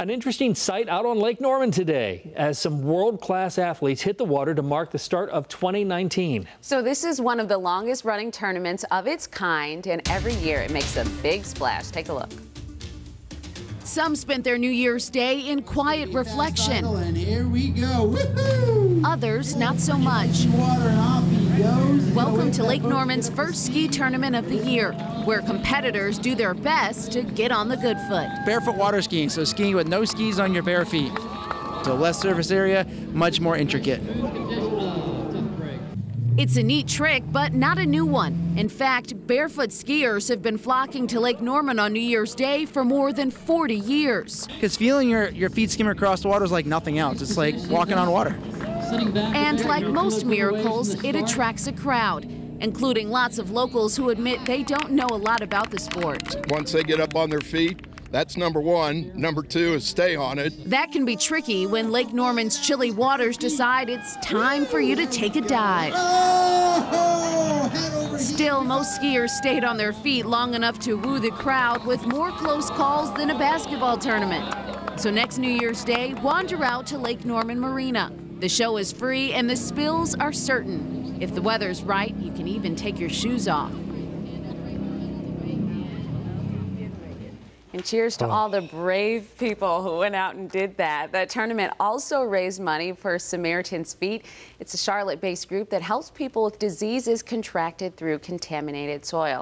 An interesting sight out on Lake Norman today as some world-class athletes hit the water to mark the start of 2019. So this is one of the longest running tournaments of its kind and every year it makes a big splash. Take a look. Some spent their New Year's Day in quiet reflection. And here we go. Others not so much. Welcome to Lake Norman's first ski tournament of the year, where competitors do their best to get on the good foot. Barefoot water skiing, so skiing with no skis on your bare feet. So less surface area, much more intricate. It's a neat trick, but not a new one. In fact, barefoot skiers have been flocking to Lake Norman on New Year's Day for more than 40 years. Because feeling your, your feet skim across the water is like nothing else. It's like walking on water. And like most miracles, it attracts a crowd, including lots of locals who admit they don't know a lot about the sport. Once they get up on their feet, that's number one. Number two is stay on it. That can be tricky when Lake Norman's chilly waters decide it's time for you to take a dive. Still, most skiers stayed on their feet long enough to woo the crowd with more close calls than a basketball tournament. So next New Year's Day, wander out to Lake Norman Marina. The show is free and the spills are certain. If the weather's right, you can even take your shoes off. And cheers to oh. all the brave people who went out and did that. The tournament also raised money for Samaritan's Feet. It's a Charlotte-based group that helps people with diseases contracted through contaminated soil.